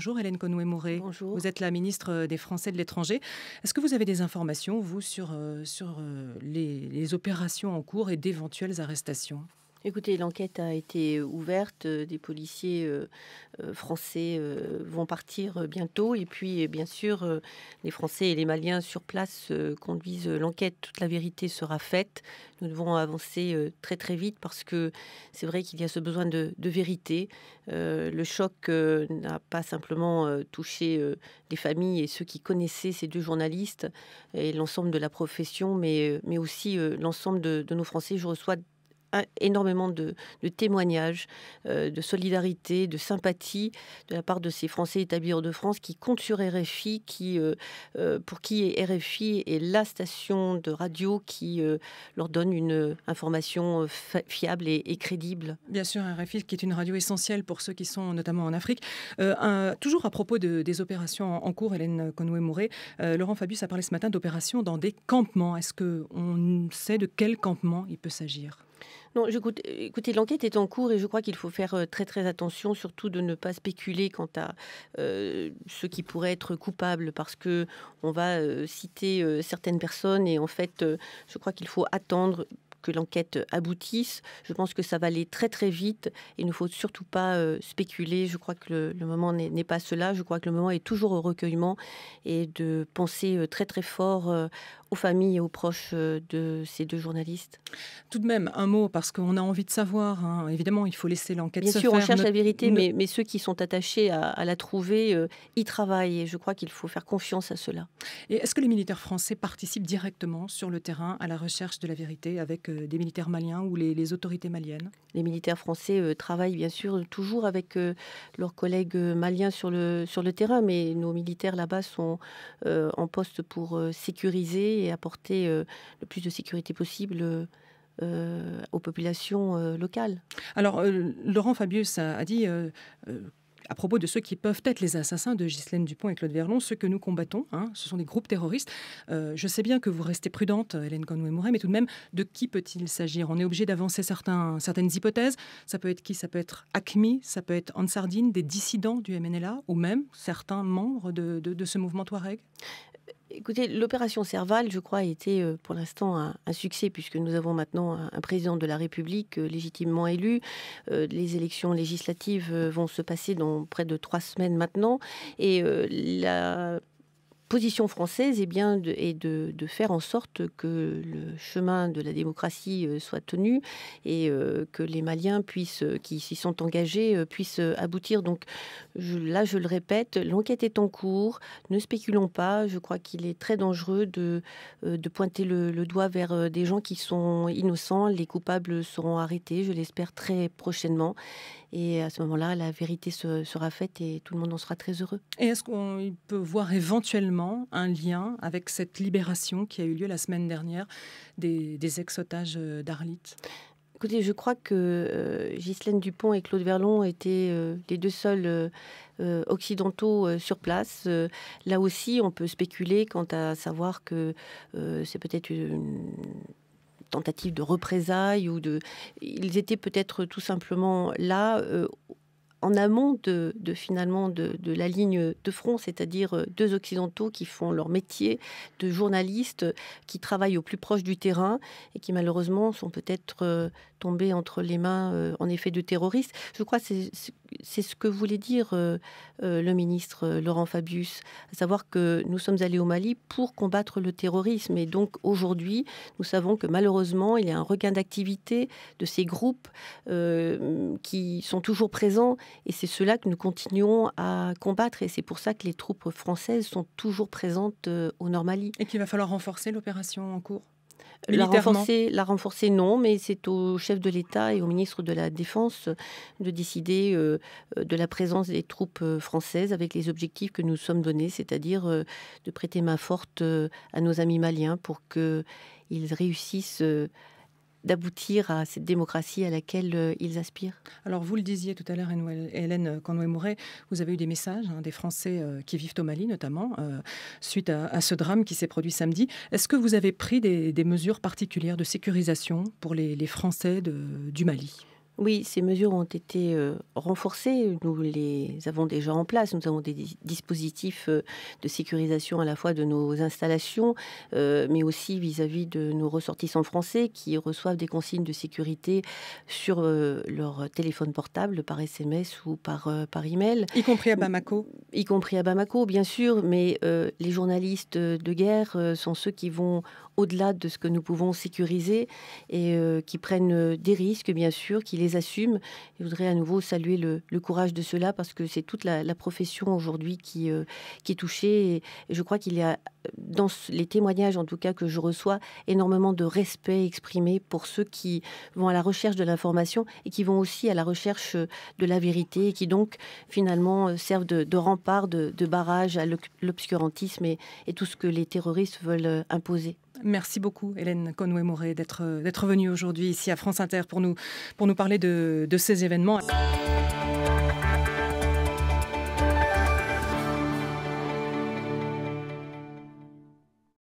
Bonjour Hélène Conoué-Mouré. Bonjour. Vous êtes la ministre des Français de l'étranger. Est-ce que vous avez des informations, vous, sur, sur les, les opérations en cours et d'éventuelles arrestations? Écoutez, l'enquête a été ouverte, euh, des policiers euh, euh, français vont partir bientôt et puis bien sûr les Français et les Maliens sur place conduisent l'enquête. Toute la vérité sera faite. Nous devons avancer très très vite parce que c'est vrai qu'il y a ce besoin de, vérité. le choc n'a pas simplement touché les familles et ceux qui connaissaient ces deux journalistes et l'ensemble de la profession, mais, mais aussi l'ensemble de, de nos Français. Je reçois énormément de, témoignages, euh, de solidarité, de sympathie de la part de ces Français établis hors de France qui comptent sur RFI, euh, euh, pour qui RFI est la station de radio qui leur donne une information fiable et, crédible. Bien sûr, RFI qui est une radio essentielle pour ceux qui sont notamment en Afrique. toujours à propos des opérations en cours, Hélène Conoué-Mouré, Laurent Fabius a parlé ce matin d'opérations dans des campements. Est-ce qu'on sait de quel campement il peut s'agir? Non, écoutez, l'enquête est en cours et je crois qu'il faut faire euh, très très attention, surtout de ne pas spéculer quant à euh, ce qui pourrait être coupable, parce que on va euh, citer certaines personnes et en fait, je crois qu'il faut attendre que l'enquête aboutisse. Je pense que ça va aller très très vite. Il ne faut surtout pas spéculer. Je crois que le, moment n'est pas cela. Je crois que le moment est toujours au recueillement et de penser très très fort aux familles et aux proches de ces deux journalistes? Tout de même, un mot, parce qu'on a envie de savoir. Hein. Évidemment, il faut laisser l'enquête se faire. Bien sûr, on cherche la vérité, mais, mais, ceux qui sont attachés à, la trouver y travaillent. Et je crois qu'il faut faire confiance à cela. Et est-ce que les militaires français participent directement sur le terrain à la recherche de la vérité avec euh, des militaires maliens ou les, autorités maliennes? Les militaires français euh, travaillent bien sûr toujours avec euh, leurs collègues maliens sur le, sur le terrain, mais nos militaires là-bas sont en poste pour sécuriser et apporter le plus de sécurité possible. aux populations locales. Alors, Laurent Fabius a, dit à propos de ceux qui peuvent être les assassins de Ghislaine Dupont et Claude Verlon, ceux que nous combattons, hein, ce sont des groupes terroristes. Euh, je sais bien que vous restez prudente, Hélène Conway-Mouret, mais tout de même, de qui peut-il s'agir? On est obligé d'avancer certaines hypothèses. Ça peut être qui? Ça peut être ACMI, ça peut être Ansardine, des dissidents du MNLA, ou même certains membres de ce mouvement Touareg? Écoutez, l'opération Serval, je crois, a été euh, pour l'instant un, succès, puisque nous avons maintenant un, président de la République euh, légitimement élu. Euh, les élections législatives vont se passer dans près de trois semaines maintenant. Et la position française est bien de, faire en sorte que le chemin de la démocratie euh, soit tenu et euh, que les Maliens euh, qui s'y sont engagés puissent aboutir. Donc là, je le répète, l'enquête est en cours. Ne spéculons pas. Je crois qu'il est très dangereux de, pointer le, doigt vers des gens qui sont innocents. Les coupables seront arrêtés, je l'espère très prochainement. Et à ce moment-là, la vérité sera faite et tout le monde en sera très heureux. Et est-ce qu'on peut voir éventuellement un lien avec cette libération qui a eu lieu la semaine dernière des, ex-otages euh, d'Arlit? Écoutez, je crois que euh, Ghislaine Dupont et Claude Verlon étaient euh, les deux seuls occidentaux sur place. là aussi, on peut spéculer quant à savoir que c'est peut-être une tentative de représailles ou de. Ils étaient peut-être tout simplement là. Euh, en amont de, finalement de, la ligne de front, c'est-à-dire euh, deux occidentaux qui font leur métier de journalistes, qui travaillent au plus proche du terrain et qui malheureusement sont peut-être euh, tombés entre les mains en effet de terroristes. Je crois que c'est c'est ce que voulait dire euh, euh, le ministre euh, Laurent Fabius, à savoir que nous sommes allés au Mali pour combattre le terrorisme. Et donc aujourd'hui, nous savons que malheureusement, il y a un regain d'activité de ces groupes qui sont toujours présents. Et c'est cela que nous continuons à combattre. Et c'est pour ça que les troupes françaises sont toujours présentes au Nord Mali. Et qu'il va falloir renforcer l'opération en cours? La renforcer, la renforcer, non, mais c'est au chef de l'État et au ministre de la Défense de décider euh, de la présence des troupes euh, françaises avec les objectifs que nous sommes donnés, c'est-à-dire euh, de prêter main forte à nos amis maliens pour qu'ils réussissent d'aboutir à cette démocratie à laquelle euh, ils aspirent? Alors vous le disiez tout à l'heure, Hélène Conway-Mouret, vous avez eu des messages hein, des Français euh, qui vivent au Mali notamment, euh, suite à, ce drame qui s'est produit samedi. Est-ce que vous avez pris des, mesures particulières de sécurisation pour les, Français du Mali? Oui, ces mesures ont été euh, renforcées. Nous les avons déjà en place. Nous avons des dispositifs euh, de sécurisation à la fois de nos installations, euh, mais aussi vis-à-vis de nos ressortissants français qui reçoivent des consignes de sécurité sur leur téléphone portable par SMS ou par, par email. Y compris à Bamako Y compris à Bamako, bien sûr, mais les journalistes de guerre sont ceux qui vont au-delà de ce que nous pouvons sécuriser et qui prennent des risques, bien sûr, qui les assument. Je voudrais à nouveau saluer le, courage de cela parce que c'est toute la, profession aujourd'hui qui, euh, qui est touchée. Et, je crois qu'il y a, dans les témoignages en tout cas que je reçois, énormément de respect exprimé pour ceux qui vont à la recherche de l'information et qui vont aussi à la recherche de la vérité et qui donc finalement euh, servent de, rempart, de, barrage à l'obscurantisme et, et tout ce que les terroristes veulent euh, imposer. Merci beaucoup, Hélène Conway-Moret, d'être venue aujourd'hui ici à France Inter pour nous, parler de ces événements.